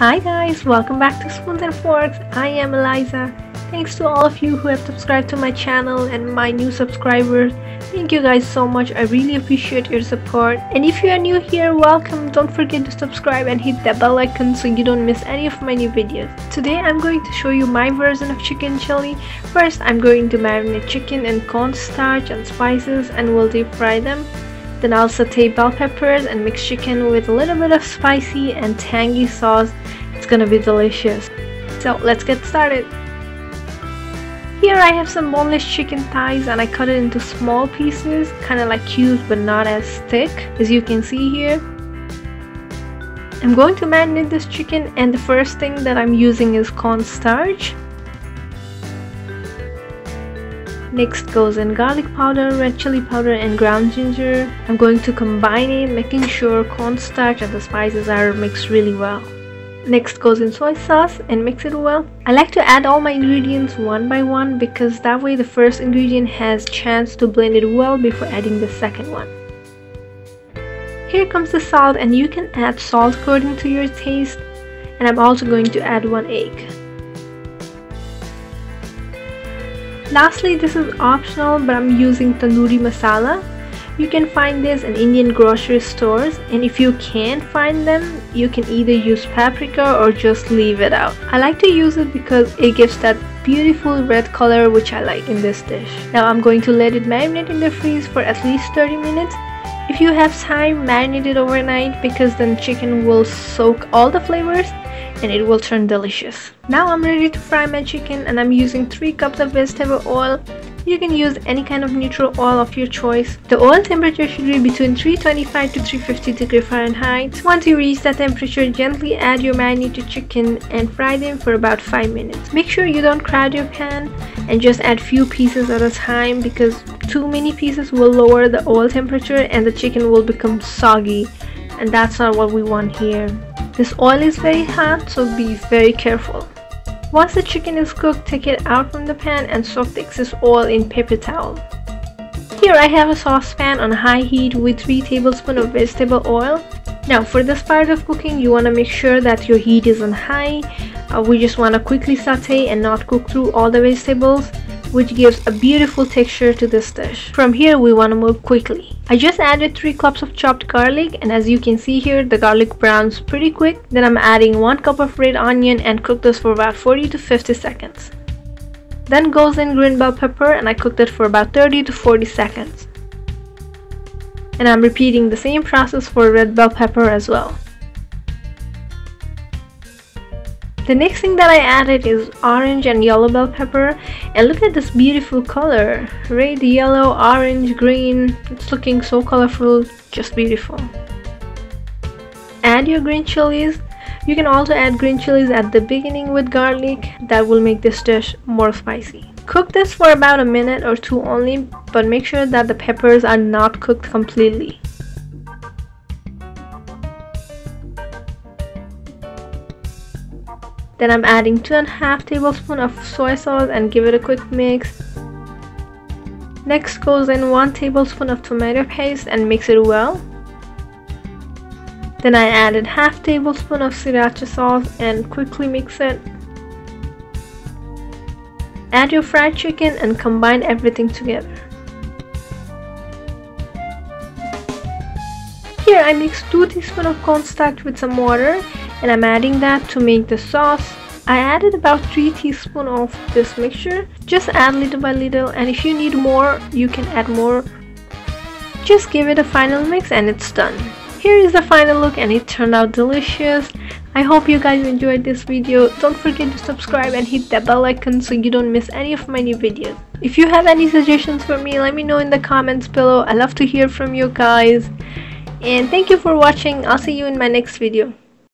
Hi guys, welcome back to Spoons and Forks. I am Eliza. Thanks to all of you who have subscribed to my channel and my new subscribers. Thank you guys so much. I really appreciate your support. And if you are new here, welcome. Don't forget to subscribe and hit that bell icon so you don't miss any of my new videos. Today I'm going to show you my version of chicken chili. First, I'm going to marinate chicken in cornstarch and spices and we'll deep fry them. Then I'll saute bell peppers and mix chicken with a little bit of spicy and tangy sauce. It's gonna be delicious. So let's get started. Here I have some boneless chicken thighs and I cut it into small pieces, kind of like cubes but not as thick as you can see here. I'm going to marinate this chicken and the first thing that I'm using is cornstarch. Next goes in garlic powder, red chili powder and ground ginger. I'm going to combine it, making sure cornstarch and the spices are mixed really well. Next goes in soy sauce and mix it well. I like to add all my ingredients one by one because that way the first ingredient has chance to blend it well before adding the second one. Here comes the salt and you can add salt according to your taste and I'm also going to add one egg. Lastly, this is optional but I'm using tandoori masala. You can find this in Indian grocery stores and if you can't find them, you can either use paprika or just leave it out. I like to use it because it gives that beautiful red color which I like in this dish. Now I'm going to let it marinate in the freeze for at least 30 minutes. If you have time, marinate it overnight because then chicken will soak all the flavors and it will turn delicious. Now I'm ready to fry my chicken and I'm using 3 cups of vegetable oil. You can use any kind of neutral oil of your choice. The oil temperature should be between 325 to 350 degree Fahrenheit. Once you reach that temperature, gently add your marinated chicken and fry them for about 5 minutes. Make sure you don't crowd your pan and just add few pieces at a time because too many pieces will lower the oil temperature and the chicken will become soggy and that's not what we want here. This oil is very hot so be very careful. Once the chicken is cooked, take it out from the pan and soak the excess oil in paper towel. Here I have a saucepan on high heat with 3 tablespoons of vegetable oil. Now for this part of cooking, you want to make sure that your heat is on high. Uh, we just want to quickly saute and not cook through all the vegetables which gives a beautiful texture to this dish. From here we want to move quickly. I just added 3 cloves of chopped garlic and as you can see here the garlic browns pretty quick. Then I'm adding 1 cup of red onion and cook this for about 40 to 50 seconds. Then goes in green bell pepper and I cooked it for about 30 to 40 seconds. And I'm repeating the same process for red bell pepper as well. The next thing that I added is orange and yellow bell pepper. And look at this beautiful color. Red yellow orange green. It's looking so colorful just beautiful. Add your green chilies. You can also add green chilies at the beginning with garlic. That will make this dish more spicy. Cook this for about a minute or two only but make sure that the peppers are not cooked completely Then I'm adding 2.5 tablespoon of soy sauce and give it a quick mix. Next goes in 1 tablespoon of tomato paste and mix it well. Then I added half tablespoon of sriracha sauce and quickly mix it. Add your fried chicken and combine everything together. Here I mix 2 teaspoons of cornstarch with some water and I'm adding that to make the sauce. I added about 3 teaspoons of this mixture. Just add little by little and if you need more, you can add more. Just give it a final mix and it's done. Here is the final look and it turned out delicious. I hope you guys enjoyed this video. Don't forget to subscribe and hit that bell icon so you don't miss any of my new videos. If you have any suggestions for me, let me know in the comments below. I love to hear from you guys. And thank you for watching. I'll see you in my next video.